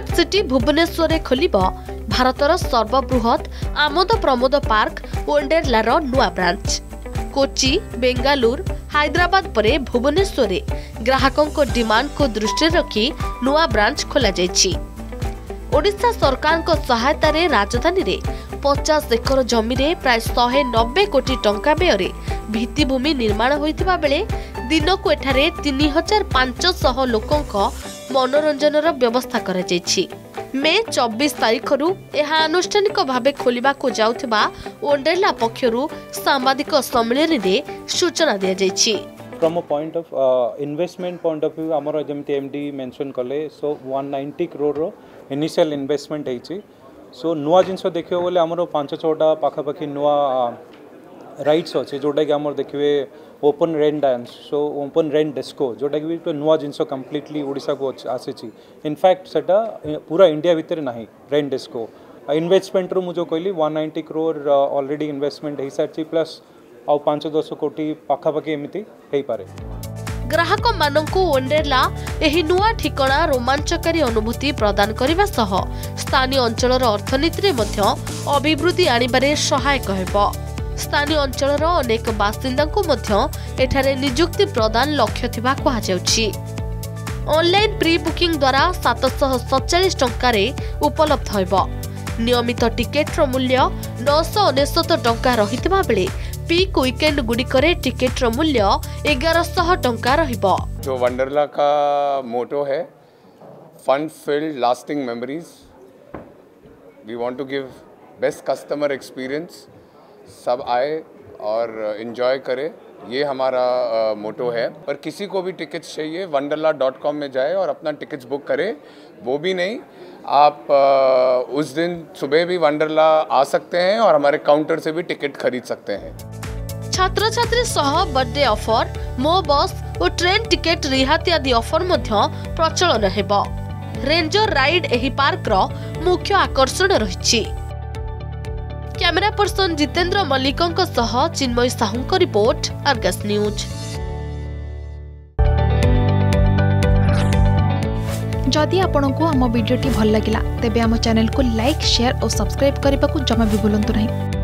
smart city ଭୁବନେଶ୍ୱରରେ ଖୋଲିବ ଭାରତର ସର୍ବବୃହତ ଆମୋଦ ପ୍ରମୋଦ ପାର୍କ ୱଣ୍ଡେରଲାର ନୂଆ ବ୍ରାଞ୍ଚ କୋଚି ବେଙ୍ଗାଲୁରୁ ହାଇଦ୍ରାବାଦ ପରେ ଭୁବନେଶ୍ୱରରେ ଗ୍ରାହକଙ୍କ ଡିମାଣ୍ଡକୁ ଦୃଷ୍ଟିରେ ରଖି ନୂଆ ବ୍ରାଞ୍ଚ ଖୋଲାଯାଇଛି ଓଡ଼ିଶା ସରକାରଙ୍କ ସହାୟତାରେ ରାଜଧାନୀରେ ପଚାଶ ଏକର ଜମିରେ ପ୍ରାୟ ଶହେ ନବେ କୋଟି ଟଙ୍କା ବ୍ୟୟରେ ଭିତ୍ତିଭୂମି ନିର୍ମାଣ ହୋଇଥିବା ବେଳେ ଦିନକୁ ଏଠାରେ ତିନି ହଜାର ପାଞ୍ଚଶହ ଲୋକଙ୍କ ମନୋରଞ୍ଜନର ବ୍ୟବସ୍ଥା କରାଯାଇଛି ମେ ଚବିଶ ତାରିଖରୁ ଏହା ଆନୁଷ୍ଠାନିକ ଭାବେ ଖୋଲିବାକୁ ଯାଉଥିବା ଓଣ୍ଡେର୍ଲା ପକ୍ଷରୁ ସାମ୍ବାଦିକ ସମ୍ମିଳନୀରେ ସୂଚନା ଦିଆଯାଇଛି from a point of investment point of view ଆମର ଯେମିତି ଏମ୍ ଡି ମେନ୍ସନ୍ କଲେ ସୋ ୱାନ୍ ନାଇଣ୍ଟି କ୍ରୋର୍ର ଇନିସିଆଲ୍ ଇନ୍ଭେଷ୍ଟମେଣ୍ଟ ହେଇଛି ସୋ ନୂଆ ଜିନିଷ ଦେଖିବ ବୋଲେ ଆମର ପାଞ୍ଚ ଛଅଟା ପାଖାପାଖି ರೈಟ್ಸ್ ಅಚ್ಚಿ ଯେଉଁଟାକି ଆମର ଦେଖିବେ open rain dance so open rain disco ଯେଉଁଟାକି ବି ଗୋଟେ ନୂଆ ଜିନିଷ କମ୍ପ୍ଲିଟଲି ଓଡ଼ିଶାକୁ ଆସିଛି ଇନଫ୍ୟାକ୍ଟ ସେଟା ପୁରା ଇଣ୍ଡିଆ ଭିତରେ ନାହିଁ ରେନ୍ ଡିସ୍କୋ ଇନଭେଷ୍ଟମେଣ୍ଟରୁ ମୁଁ ଯେଉଁ କହିଲି one ninety crore already investment ହୋଇସାରିଛି ପ୍ଲସ୍ ଆଉ ପାଞ୍ଚ ଦଶ କୋଟି ପାଖାପାଖି ଏମିତି ହେଇପାରେ ଗ୍ରାହକମାନଙ୍କୁ ୱଣ୍ଡେର୍ଲା ଏହି ନୂଆ ଠିକଣା ରୋମାଞ୍ଚକାରୀ ଅନୁଭୂତି ପ୍ରଦାନ କରିବା ସହ ସ୍ଥାନୀୟ ଅଞ୍ଚଳର ଅର୍ଥନୀତିରେ ମଧ୍ୟ ଅଭିବୃଦ୍ଧି ଆଣିବାରେ ସହାୟକ ହେବ ସ୍ଥାନୀୟ ଅଞ୍ଚଳର ଅନେକ ବାସିନ୍ଦାଙ୍କୁ ମଧ୍ୟ ଏଠାରେ ନିଯୁକ୍ତି ପ୍ରଦାନ ଲକ୍ଷ୍ୟ ଥିବା କୁହାଯାଉଛି ଅନ୍ଲାଇନ୍ ପ୍ରି ବୁକିଂ ଦ୍ୱାରା ସାତଶହ ସତଚାଳିଶ ଟଙ୍କାରେ ଉପଲବ୍ଧ ହେବ ନିୟମିତ ଟିକେଟ୍ର ମୂଲ୍ୟ ନଅଶହ ଅନେଶ୍ୱତ ଟଙ୍କା ରହିଥିବା ବେଳେ ପିକ୍ ୱିକେଣ୍ଡ ଗୁଡ଼ିକରେ ଟିକେଟ୍ର ମୂଲ୍ୟ ଏଗାରଶହ ଟଙ୍କା ରହିବ fun filled lasting memories we want to give best customer experience सब आए और इन्जॉय करें ये हमारा आ, मोटो है पर किसी को भी टिकट्स चाहिए वंडरला डॉट कॉम में जाए और अपना टिकट्स बुक करें वो भी नहीं आप आ, उस दिन सुबह भी वंडरला आ सकते हैं और हमारे काउंटर से भी टिकट खरीद सकते हैं छात्र छात्री सह बर्थडे ऑफर मो बस और ट्रेन टिकट रिहाती आदि ऑफर मध्य प्रचलन रेंजर राइड एही पार्क रो मुख्य आकर्षण रही कैमेरा पर्सन जितेन्द्र मल्लिकों चिन्मय साहू का रिपोर्ट अर्गस न्यूज जदि आपण को आम भिड्टे भल लगा तेब आम चेल को लाइक शेयर और सब्सक्राइब करने को जमा भी बुलां नहीं